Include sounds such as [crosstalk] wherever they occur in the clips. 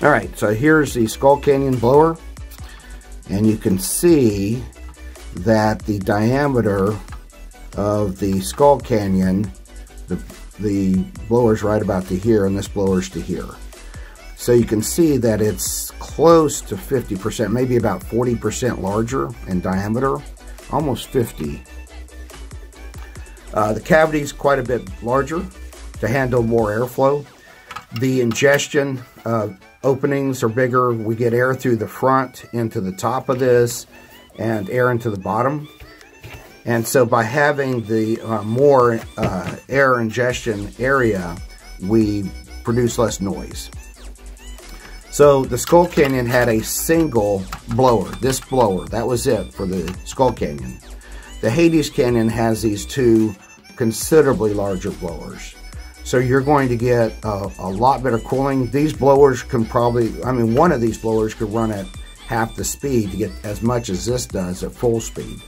All right, so here's the Skull Canyon blower. And you can see that the diameter of the Skull Canyon, the, the blower's right about to here and this blower's to here. So you can see that it's close to 50%, maybe about 40% larger in diameter, almost 50. Uh, the cavity is quite a bit larger to handle more airflow. The ingestion uh, openings are bigger. We get air through the front into the top of this and air into the bottom. And so by having the uh, more uh, air ingestion area, we produce less noise. So the Skull Canyon had a single blower, this blower, that was it for the Skull Canyon. The Hades Canyon has these two considerably larger blowers. So you're going to get a, a, lot better cooling. These blowers can probably, I mean, one of these blowers could run at half the speed to get as much as this does at full speed.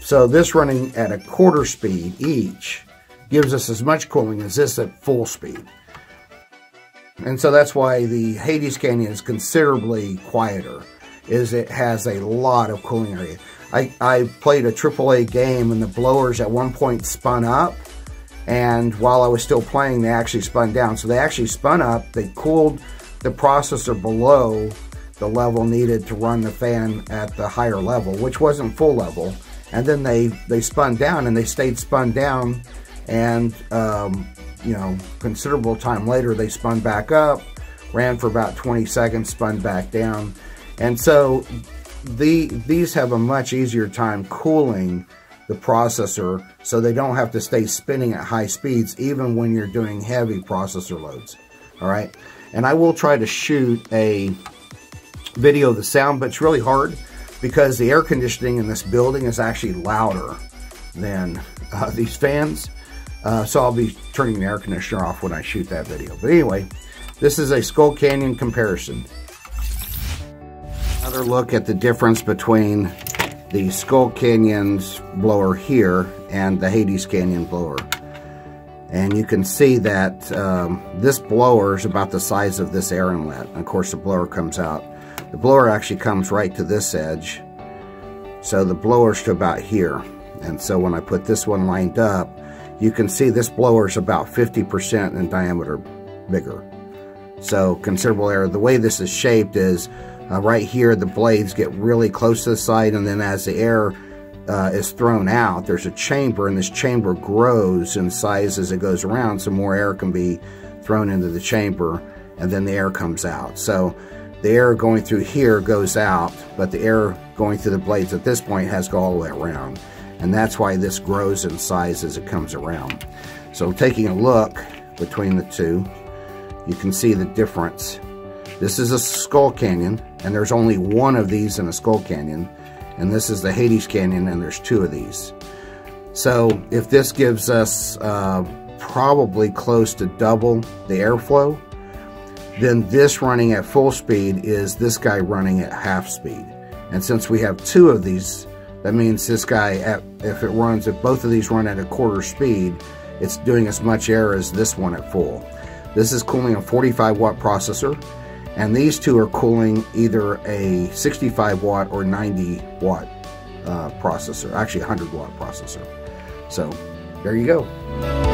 So this running at a quarter speed each gives us as much cooling as this at full speed. And so that's why the Hades Canyon is considerably quieter, is it has a lot of cooling area. I, I played a AAA game and the blowers at one point spun up and while I was still playing, they actually spun down. So they actually spun up, they cooled the processor below the level needed to run the fan at the higher level, which wasn't full level. And then they, they spun down and they stayed spun down. And, um, you know, considerable time later, they spun back up, ran for about 20 seconds, spun back down. And so the, these have a much easier time cooling the processor so they don't have to stay spinning at high speeds even when you're doing heavy processor loads. All right. And I will try to shoot a video of the sound, but it's really hard because the air conditioning in this building is actually louder than uh, [laughs] these fans. Uh, so I'll be turning the air conditioner off when I shoot that video. But anyway, this is a Skull Canyon comparison. Another look at the difference between the Skull Canyon's blower here and the Hades Canyon blower. And you can see that um, this blower is about the size of this air inlet. And of course, the blower comes out. The blower actually comes right to this edge. So the blower's to about here. And so when I put this one lined up, you can see this blower is about 50% in diameter bigger. So considerable air. The way this is shaped is uh, right here, the blades get really close to the side, and then as the air uh, is thrown out, there's a chamber, and this chamber grows in size as it goes around, so more air can be thrown into the chamber, and then the air comes out. So the air going through here goes out, but the air going through the blades at this point has to go all the way around. And that's why this grows in size as it comes around. So taking a look between the two, you can see the difference this is a Skull Canyon, and there's only one of these in a Skull Canyon. And this is the Hades Canyon, and there's two of these. So if this gives us uh, probably close to double the airflow, then this running at full speed is this guy running at half speed. And since we have two of these, that means this guy, at, if it runs, if both of these run at a quarter speed, it's doing as much air as this one at full. This is cooling a 45 watt processor and these two are cooling either a 65 watt or 90 watt uh, processor, actually 100 watt processor. So there you go.